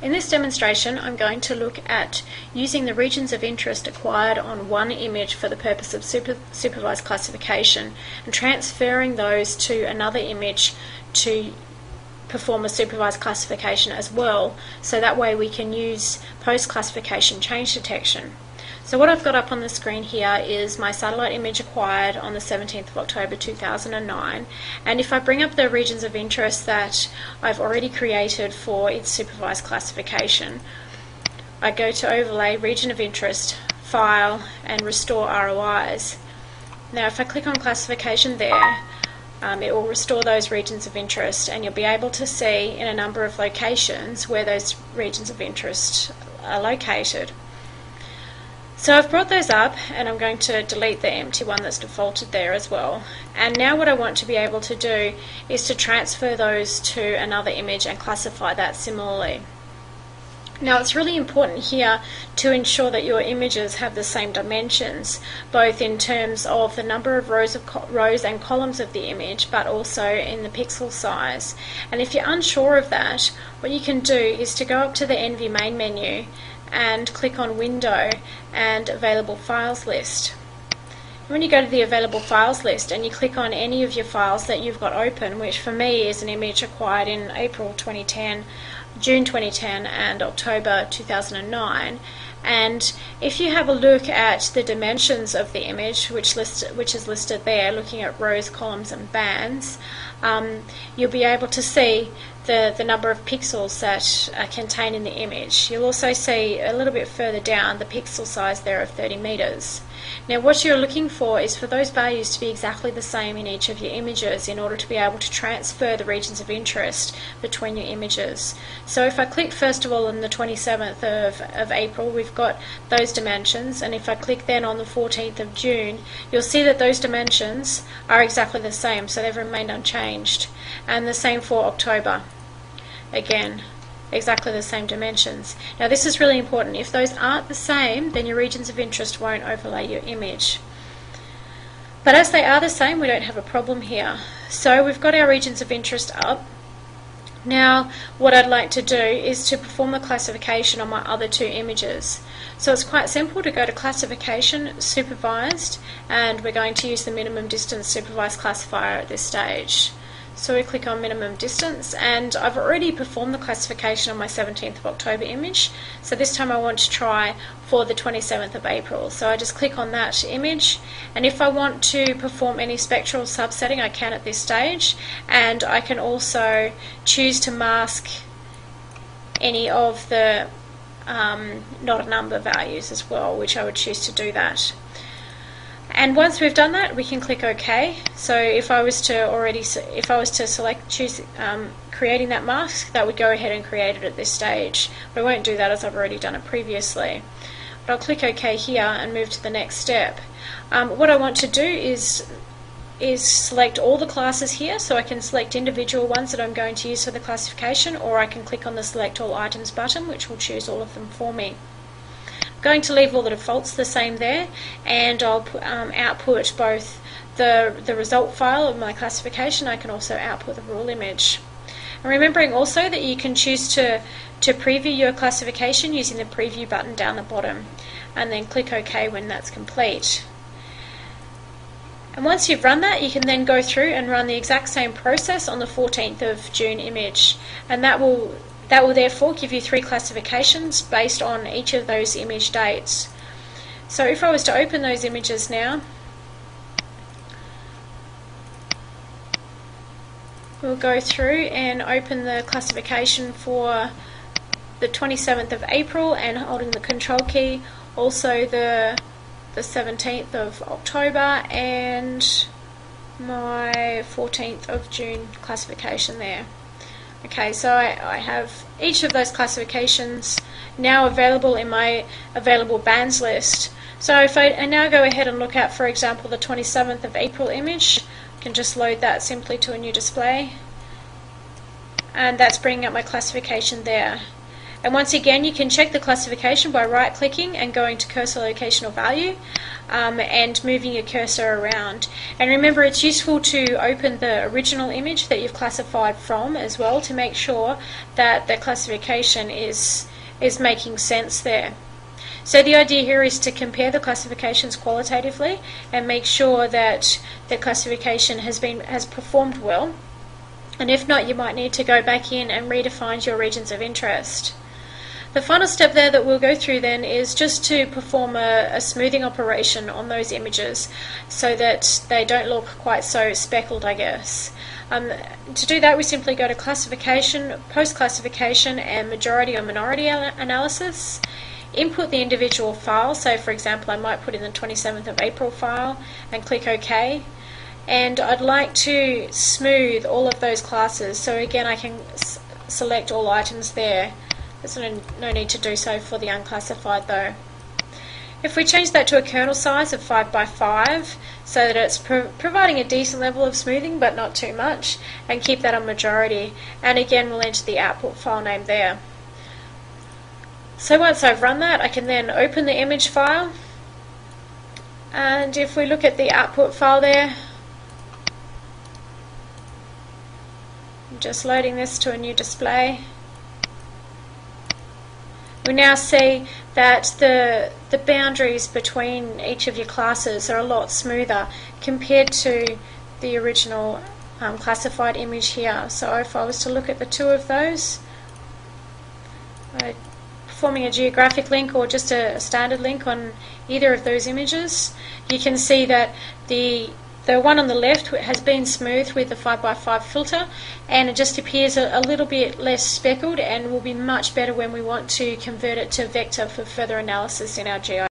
In this demonstration, I'm going to look at using the regions of interest acquired on one image for the purpose of super, supervised classification and transferring those to another image to perform a supervised classification as well, so that way we can use post-classification change detection. So what I've got up on the screen here is my satellite image acquired on the 17th of October 2009 and if I bring up the regions of interest that I've already created for its supervised classification I go to overlay region of interest file and restore ROIs now if I click on classification there um, it will restore those regions of interest and you'll be able to see in a number of locations where those regions of interest are located. So I've brought those up and I'm going to delete the empty one that's defaulted there as well. And now what I want to be able to do is to transfer those to another image and classify that similarly. Now it's really important here to ensure that your images have the same dimensions, both in terms of the number of rows of rows and columns of the image, but also in the pixel size. And if you're unsure of that, what you can do is to go up to the ENVI main menu and click on Window and Available Files list. When you go to the available files list and you click on any of your files that you've got open, which for me is an image acquired in April 2010, June 2010 and October 2009, and if you have a look at the dimensions of the image, which, list, which is listed there, looking at rows, columns and bands, um, you'll be able to see the, the number of pixels that are contained in the image. You'll also see a little bit further down the pixel size there of 30 meters. Now what you're looking for is for those values to be exactly the same in each of your images in order to be able to transfer the regions of interest between your images. So if I click first of all on the 27th of, of April we've got those dimensions and if I click then on the 14th of June you'll see that those dimensions are exactly the same so they've remained unchanged and the same for October again exactly the same dimensions. Now this is really important. If those aren't the same, then your regions of interest won't overlay your image. But as they are the same, we don't have a problem here. So we've got our regions of interest up. Now what I'd like to do is to perform the classification on my other two images. So it's quite simple to go to classification, supervised, and we're going to use the minimum distance supervised classifier at this stage. So we click on minimum distance and I've already performed the classification on my 17th of October image. So this time I want to try for the 27th of April. So I just click on that image and if I want to perform any spectral subsetting I can at this stage and I can also choose to mask any of the um, not a number values as well which I would choose to do that. And once we've done that, we can click OK. So if I was to already, if I was to select choose um, creating that mask, that would go ahead and create it at this stage. But I won't do that as I've already done it previously. But I'll click OK here and move to the next step. Um, what I want to do is is select all the classes here so I can select individual ones that I'm going to use for the classification or I can click on the select all items button which will choose all of them for me going to leave all the defaults the same there and I'll um, output both the, the result file of my classification, I can also output the rule image. And remembering also that you can choose to, to preview your classification using the preview button down the bottom and then click OK when that's complete. And once you've run that, you can then go through and run the exact same process on the 14th of June image. And that will that will therefore give you three classifications based on each of those image dates. So if I was to open those images now, we'll go through and open the classification for the 27th of April and holding the control key, also the the 17th of October and my 14th of June classification there. Okay, so I, I have each of those classifications now available in my available bands list. So if I, I, now go ahead and look at, for example, the 27th of April image, I can just load that simply to a new display. And that's bringing up my classification there. And once again, you can check the classification by right-clicking and going to cursor location or value. Um, and moving your cursor around. And remember, it's useful to open the original image that you've classified from as well to make sure that the classification is, is making sense there. So the idea here is to compare the classifications qualitatively and make sure that the classification has been has performed well. And if not, you might need to go back in and redefine your regions of interest. The final step there that we'll go through then is just to perform a, a, smoothing operation on those images so that they don't look quite so speckled, I guess. Um, to do that, we simply go to classification, post classification, and majority or minority analysis. Input the individual file, so for example, I might put in the 27th of April file and click OK. And I'd like to smooth all of those classes, so again, I can select all items there. There's no, no need to do so for the unclassified though. If we change that to a kernel size of 5 by 5 so that it's pro providing a decent level of smoothing but not too much and keep that on majority and again we'll enter the output file name there. So once I've run that I can then open the image file and if we look at the output file there I'm just loading this to a new display we now see that the, the boundaries between each of your classes are a lot smoother compared to the original um, classified image here. So if I was to look at the two of those, uh, performing a geographic link or just a, a standard link on either of those images, you can see that the the one on the left has been smoothed with the 5x5 filter and it just appears a, a, little bit less speckled and will be much better when we want to convert it to vector for further analysis in our GI.